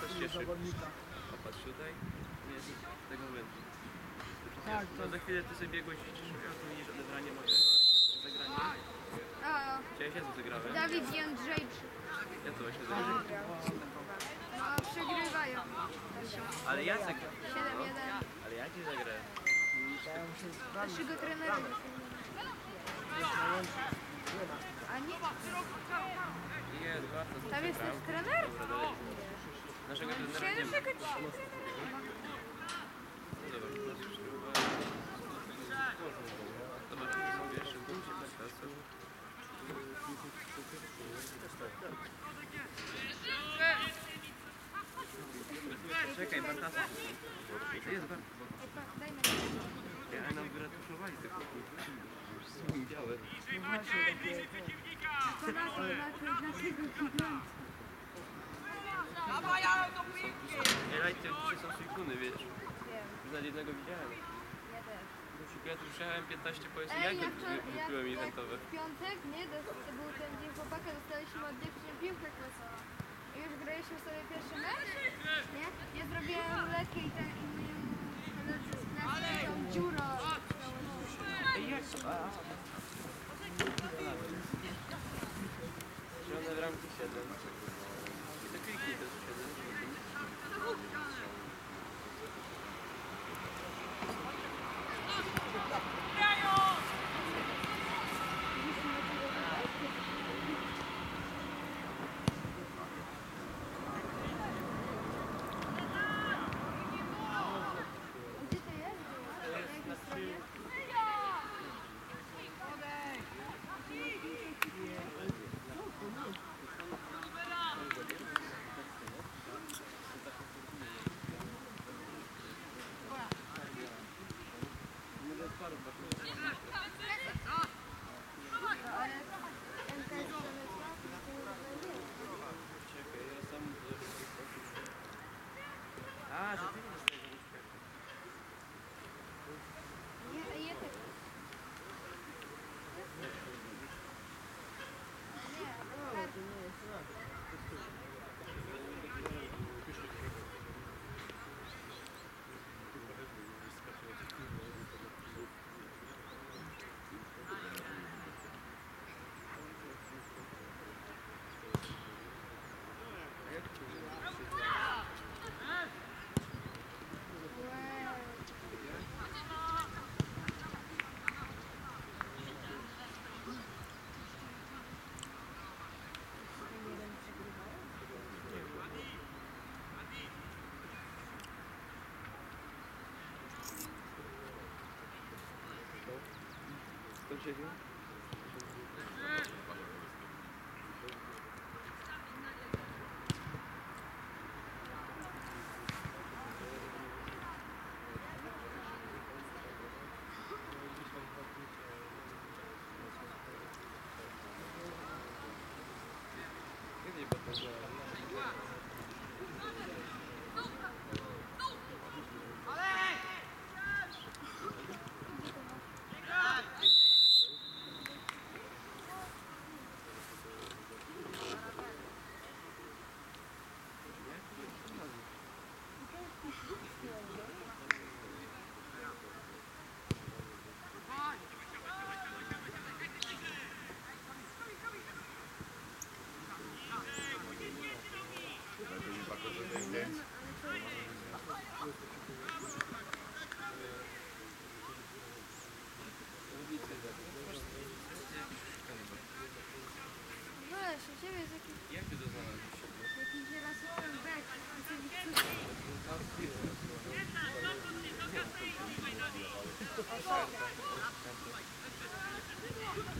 też cieszy. zawodnika. Popatrz tutaj. Nie, z tego momentu. Tak, No to za chwilę ty sobie biegłeś i się, tu widzisz odebranie moje. Zagranie. O, Chciałeś, ja tu zagrałem. Dawid i Andrzejczyk. Ja tu właśnie zagrałem. No, przegrywają. Ale ja zagrałem. 7-1. Ale ja ci zagrałem. się. Naszego trenera. A nie? Jest, warto Tam jest też trener? Dobra, dalej. Naszego trenera nie ma. No. Czekaj, Bartasa. To jest Bartas. Daj mi. Ja nam wyretuszowali te kuki. Białe. No właśnie, takie... Ponadto, lajcie, dzisiaj są sujkuny, wiesz. Już nad jednego widziałem. ja też. Ja tu słyszałem 15 poezji, Ej, jak ja jak, wypiłem jak eventowe. w piątek, nie, to, to był ten dzień chłopaka, dostaliśmy od dziewczyn piłkę klasową. I już graliśmy sobie pierwszy mecz, nie? Ja zrobiłem ruletkę i ten i moją tą dziurą. Zielone w ramki 7. I to To ciebie? Kiedy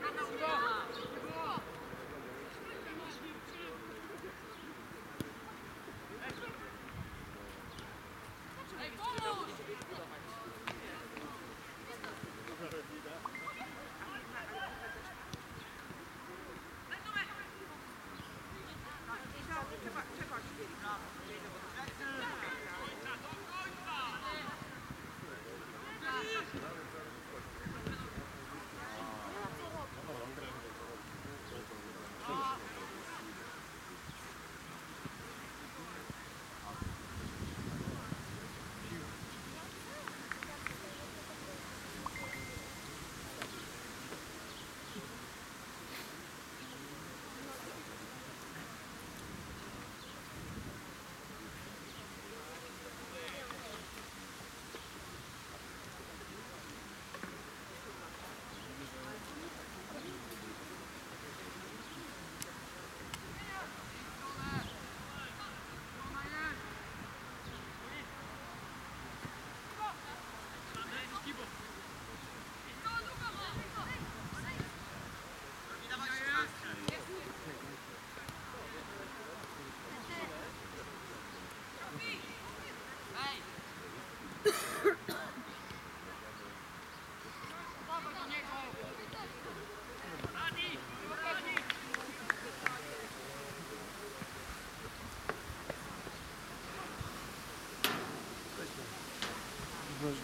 看看我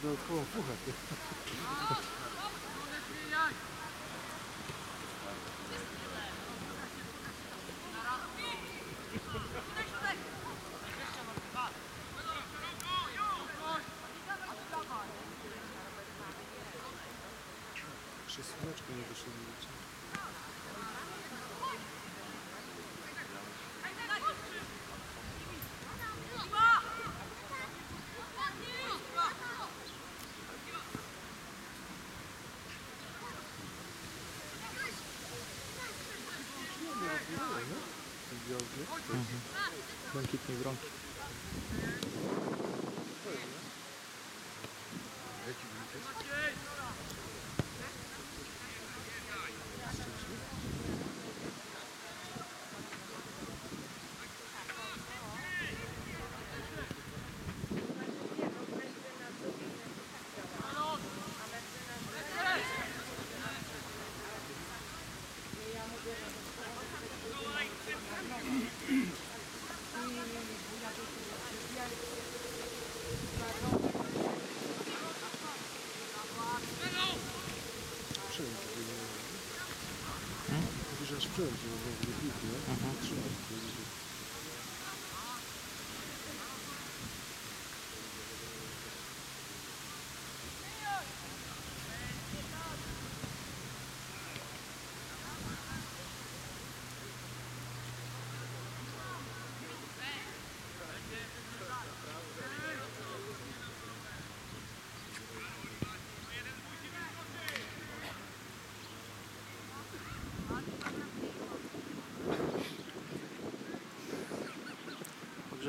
dodatkową fuchę. Ty. Jeszcze сделать, да? Угу. Банкетные громкие. Good.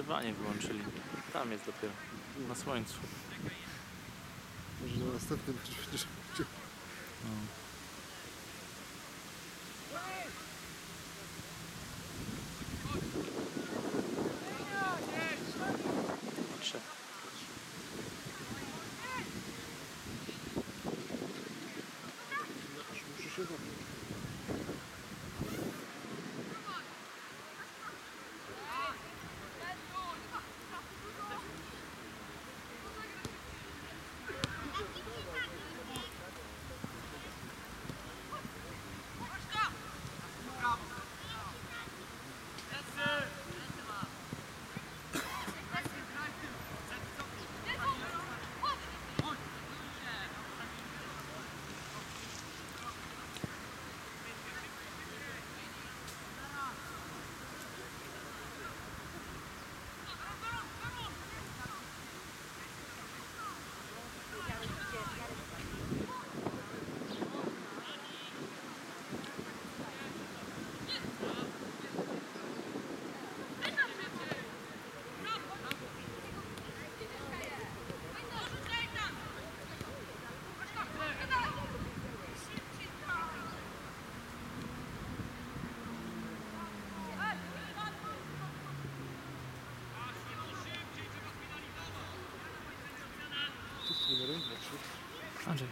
Ogrzewanie wyłączyli. Tam jest dopiero. Na słońcu. Może na następnym chciał. No. Tu z trenerem, dwa, trzy. Andrzej.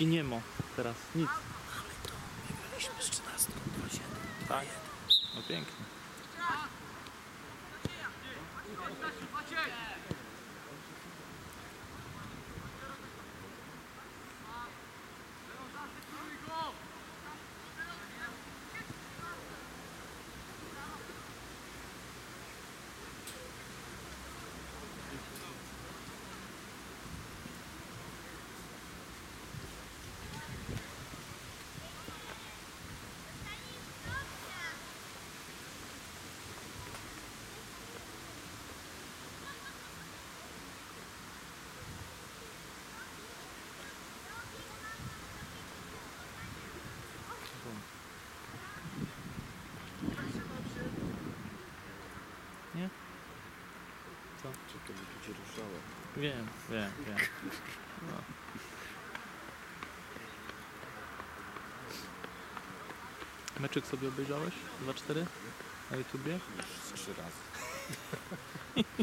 Ci nie ma teraz, nic. Wygraliśmy z 13 2-7. Tak? No pięknie. Czy to by tu cię ruszało? Wiem, wiem, wiem. No. Meczyk sobie obejrzałeś? 2-4 na YouTubie? Już trzy razy.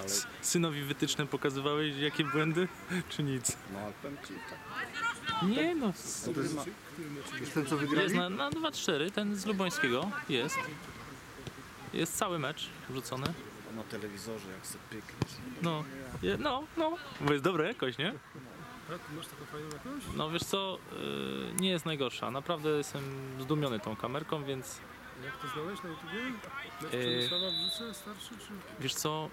Ale, Synowi wytyczne pokazywałeś jakie błędy? Czy nic? no ale powiem ci tak. Nie no, No to jest, jest ten co wygrali? jest na, na 2-4, ten z Lubońskiego jest. Jest cały mecz wrzucony. Na telewizorze jak se pykniesz. No, je, no, no, bo jest dobra jakoś, nie? Tak, masz taką fajną jakąś? No wiesz co, yy, nie jest najgorsza. Naprawdę jestem zdumiony tą kamerką, więc Jak to znałeś na YouTubie? Na Yy. Przemysława wrzucę starszy czy? wiesz co,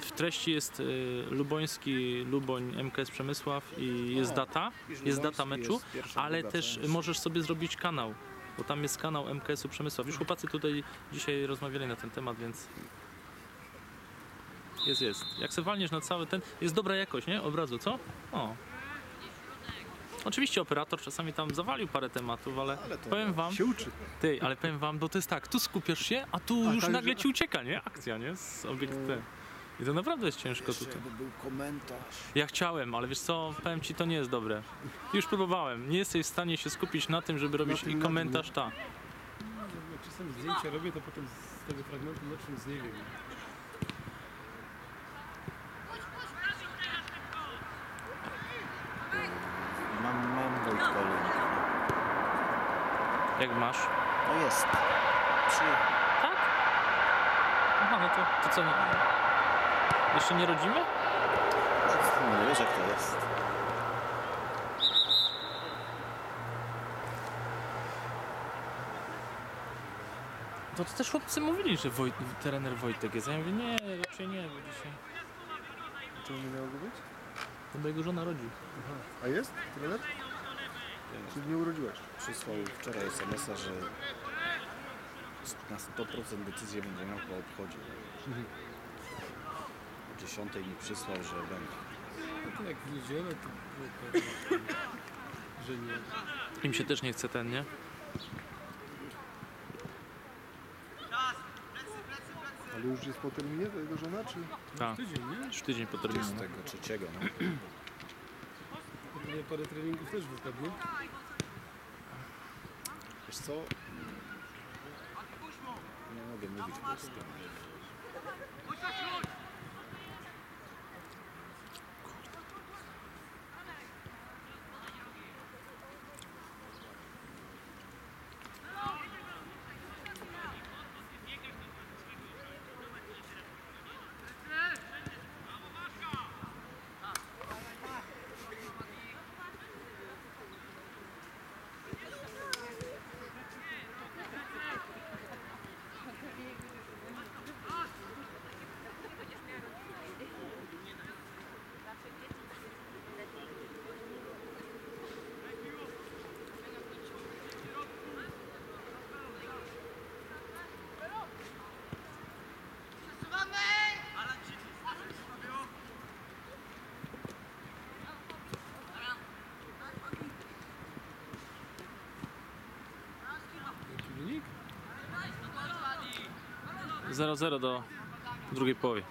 w treści jest y, Luboński, Luboń, MKS Przemysław i jest O, data, jest data meczu, ale też możesz sobie zrobić kanał, bo tam jest kanał MKS-u Przemysław. Już chłopacy tutaj dzisiaj rozmawiali na ten temat, więc jest, jest. Jak se walniesz na cały ten, jest dobra jakość, nie? Obrazu, co? O. Oczywiście operator czasami tam zawalił parę tematów, ale, Ale to powiem wam, Się uczy. ty, ale powiem wam, bo to jest tak, tu skupiasz się, a tu A już tak, nagle że- ci ucieka, nie? Akcja, nie? Z obiektem. I to naprawdę jest ciężko Jeszcze tutaj. jakby był komentarz. Ja chciałem, ale wiesz co, powiem ci, to nie jest dobre. Już próbowałem. Nie jesteś w stanie się skupić na tym, żeby robić tym, i na komentarz, ta. Jak czasem zdjęcia robię, to potem z tego fragmentu meczu z nie wiem. Mam, mam Wojtka Lęka. Jak masz? No jest. Przyjechał. Tak? Aha, no to, to co? Nie... Jeszcze nie rodzimy? No wiesz jak to jest. To, to też chłopcy mówili, że Woj... trener Wojtek jest. A ja mówię, nie, raczej nie, bo dzisiaj. To nie miało być? To bo jego żona rodzi. A jest? Trener? Czy nie urodziłeś? Przysłał wczoraj SMS-a, że na 100% decyzję będzie miał po obchodzie. O 10 mi przysłał, że będzie. No to jak w niedzielę to było pewne, że nie. Im się też nie chce ten, nie? Ale już jest po terminie ta jego żona, czy? Tak. Tydzień, nie? Już tydzień po terminie. 23, no. Pewnie parę treningów też wypadnie. Wiesz co? Nie mogę mówić polskiego. 0-0 do drugiej połowy.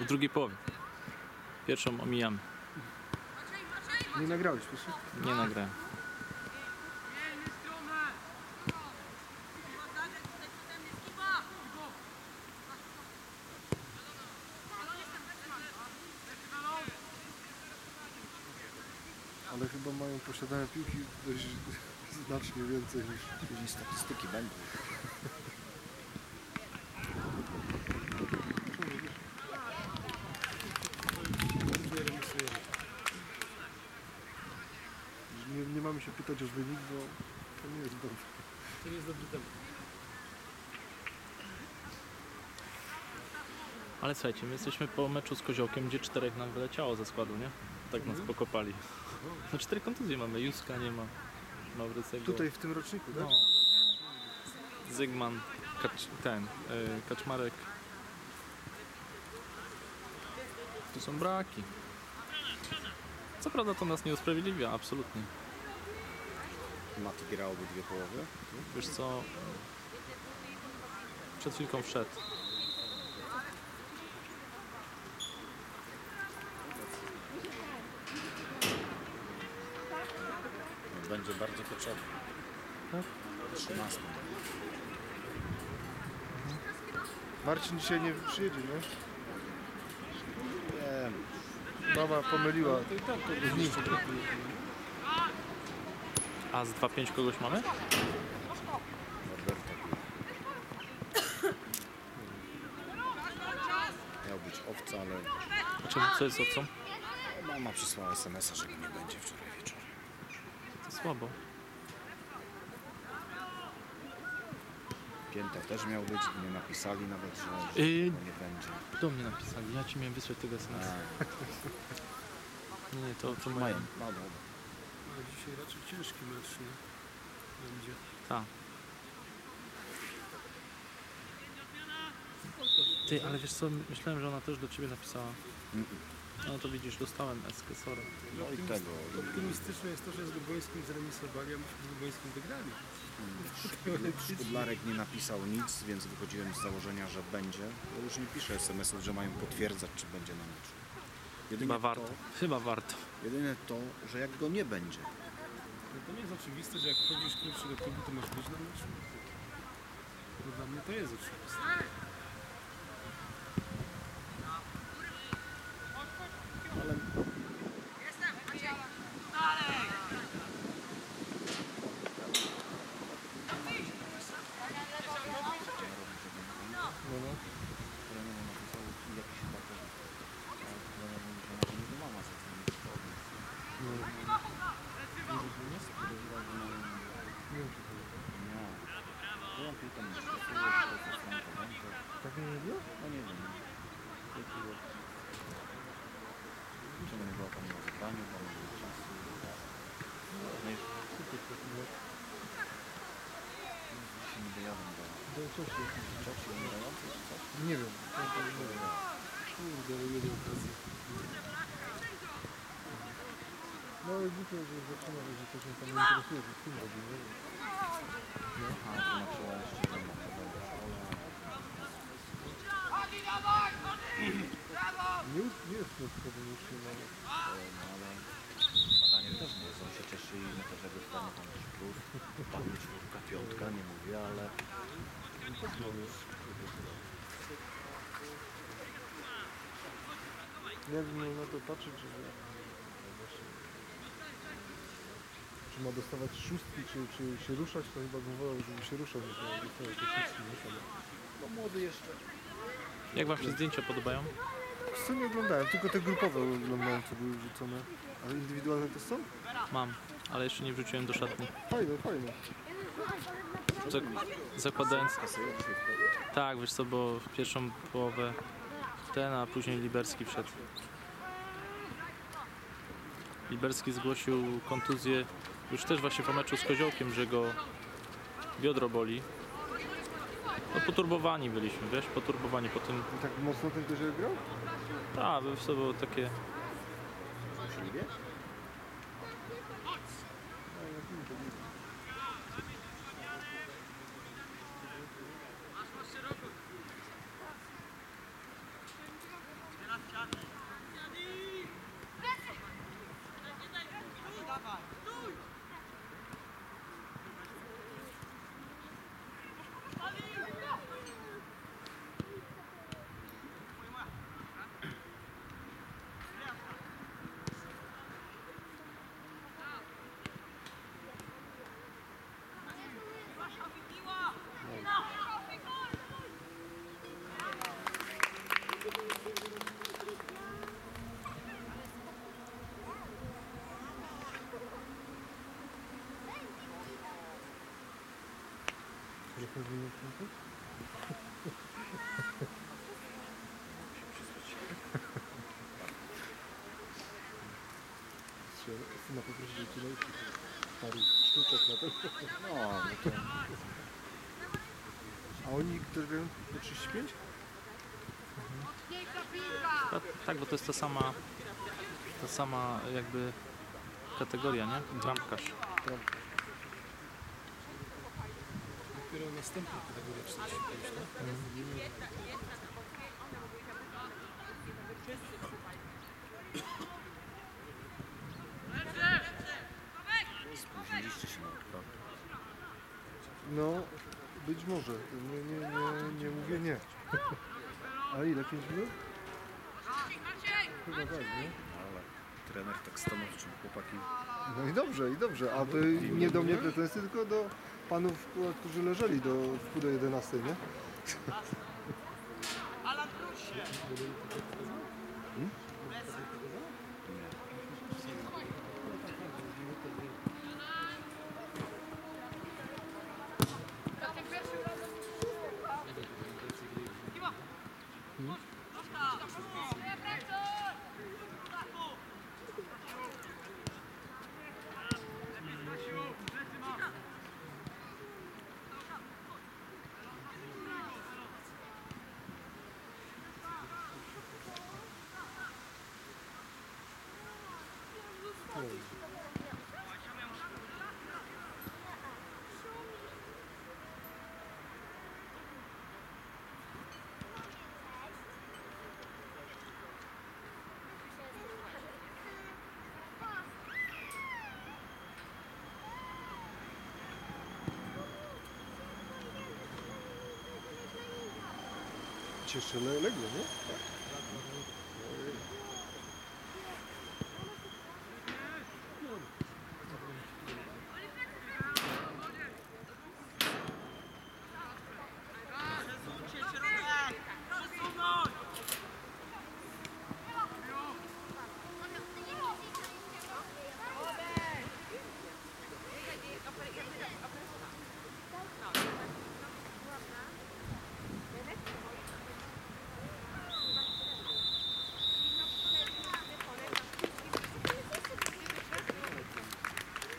W drugiej połowie. Pierwszą omijamy. Nie nagrałeś, wiesz? Nie nagrałem. Ale chyba mają posiadania piłki dość znacznie więcej niż... Później statystyki będą. Nie remisujemy. Nie, nie o wynik, bo to nie jest dobrze. To nie jest dobry temat. Ale słuchajcie, my jesteśmy po meczu z Koziołkiem, gdzie czterech nam wyleciało ze składu, nie? Tak nas pokopali. No cztery kontuzje mamy, Juska nie ma, Maurycego. Tutaj w tym roczniku, tak? No. Zygman, Kacz, ten, y, Kaczmarek. To są braki. Co prawda to nas nie usprawiedliwia, absolutnie. Mati grał obydwie połowy. Wiesz co, przed chwilką wszedł. Będzie bardzo potrzebny. Tak? 13. Marcin dzisiaj nie przyjedzie, nie? Wiem. Mama pomyliła. To i tak to. A z 2-5 kogoś mamy? Miał być owca, ale A czemu, co jest owcą? mama przysłała SMS-a, że go nie będzie wczoraj wieczorem. To słabo. Pięta też miał być, nie napisali nawet, że, że Yy. go nie będzie. Do mnie napisali, ja ci miałem wysłać tego SMS. A, Nie, to, to mają, no dobra. Ale dzisiaj raczej ciężki mecz, nie? Będzie. Tak. Ty, ale wiesz co, myślałem, że ona też do ciebie napisała. Mm, No to widzisz, dostałem eskę, sorry. No i tego. Optymistyczne jest to, że z Lubońskim zremisowali, a myśmy z Lubońskim wygrali. Szkudlarek nie napisał nic, więc wychodziłem z założenia, że będzie. Bo już nie piszę SMS-ów, że mają potwierdzać, czy będzie na meczu. Jedynie Chyba warto, To, chyba warto. jedyne to, że jak go nie będzie, No to nie jest oczywiste, że jak wchodzisz pierwszy do klubu, to masz być na meczu. No dla mnie to jest oczywiste. ale trener napisał jakiś chyba to, a trener mówi, że może nie mama zadzwoni do szkoły. Nie jest podejrzewał, że mają... Nie. To ja pytam, czy to jest Franka Banka. Tak nie było? No nie wiem. Jakiego... Czemu nie była pani na zebraniu, bo nie było czasu. No i Dzisiaj nie dojadę coś. Nie wiem. Kurde, mieli okazję. No ale głupio, że zaczyna, że coś mnie tam nie interesuje, że tym robi, nie? Szkoły. Nie, nie jest to. No ale badanie też nie jest. Się cieszy i my też jakby wpadnie tam jakiś plus. Wpadnie czwórka, piątka, nie mówię, ale no Jak bym na to patrzeć, że... Czy ma dostawać szóstki, czy, czy się ruszać, to chyba bym wolał, żeby się ruszał, ma dostawać te szóstki, nie? Ale... no młody jeszcze. Jak wam się zdjęcia podobają? Co nie oglądałem, tylko te grupowe oglądałem, co były wrzucone. Ale indywidualne to są? Mam, ale jeszcze nie wrzuciłem do szatni. Fajne, fajne. Zak zakładając... Tak, wiesz co, bo w pierwszą połowę ten, a później Liberski wszedł. Liberski zgłosił kontuzję już też właśnie po meczu z Koziołkiem, że go biodro boli. No poturbowani byliśmy, wiesz, poturbowani po tym. I tak mocno ten Kozioł grał? Tak, wiesz co, było takie... টাকায় Na poprosić, że ci sztuczek na A oni, którzy robią do 35? Ta, tak, bo to jest ta sama, ta sama jakby kategoria, nie? Trampkarz. Trampkarz. Następna kategoria 45, tak? się naprawdę. No, być może. Nie, nie, nie, nie mówię nie. A ile? 5 minut? Chyba tak, nie? Ale trener tak stanowczy, chłopaki No i dobrze, i dobrze. A to nie do mnie pretensje, tylko do panów, którzy leżeli do, w pół do 11, nie? Ci jeszcze le, legło, nie?